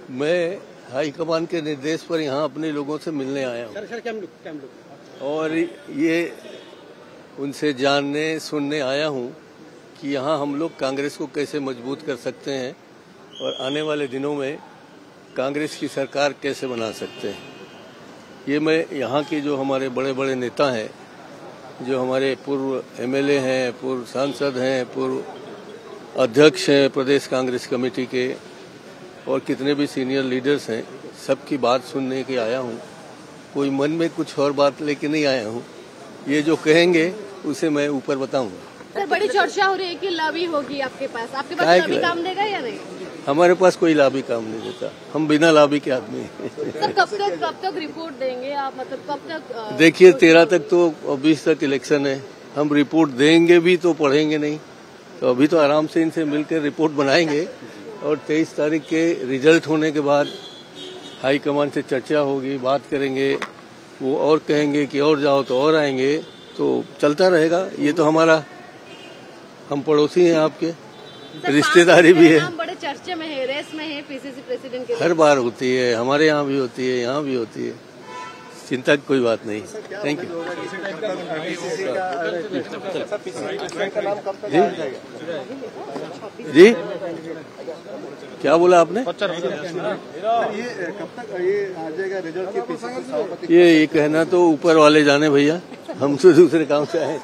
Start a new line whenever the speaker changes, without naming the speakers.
मैं हाईकमान के निर्देश पर यहाँ अपने लोगों से मिलने आया हूँ। और ये उनसे जानने सुनने आया हूँ कि यहाँ हम लोग कांग्रेस को कैसे मज़बूत कर सकते हैं और आने वाले दिनों में कांग्रेस की सरकार कैसे बना सकते हैं। ये मैं यहाँ के जो हमारे बड़े बड़े नेता हैं जो हमारे पूर्व एमएलए हैं पूर्व सांसद हैं पूर्व अध्यक्ष हैं प्रदेश कांग्रेस कमेटी के और कितने भी सीनियर लीडर्स हैं सबकी बात सुनने के आया हूँ। कोई मन में कुछ और बात लेके नहीं आया हूँ। ये जो कहेंगे उसे मैं ऊपर बताऊँगा।
सर बड़ी चर्चा हो रही है कि लाभी होगी आपके पास। आपके पास
के?
काम देगा या नहीं?
हमारे पास कोई लाभी काम नहीं देता। हम बिना लाभी के आदमी हैं।
कब तक कब तक रिपोर्ट देंगे आप? मतलब कब तक
देखिए तेरह तक तो और बीस तक इलेक्शन है। हम रिपोर्ट देंगे भी तो पढ़ेंगे नहीं। तो अभी तो आराम से इनसे मिलकर रिपोर्ट बनाएँगे। और तेईस तारीख के रिज़ल्ट होने के बाद हाईकमान से चर्चा होगी बात करेंगे वो और कहेंगे कि और जाओ तो और आएँगे तो चलता रहेगा। ये तो हमारा हम पड़ोसी हैं आपके रिश्तेदारी भी है।
बड़े चर्चे में है रेस में है पीसीसी प्रेसिडेंट के
हर बार होती है हमारे यहाँ भी होती है यहाँ भी होती है। चिंता की कोई बात नहीं। थैंक यू जी? जी? क्या बोला आपने?
ये कब तक ये आ जाएगा रिज़ल्ट की पीसीसी
ये ये कहना तो ऊपर वाले जाने भैया। हमसे तो दूसरे काम से आए।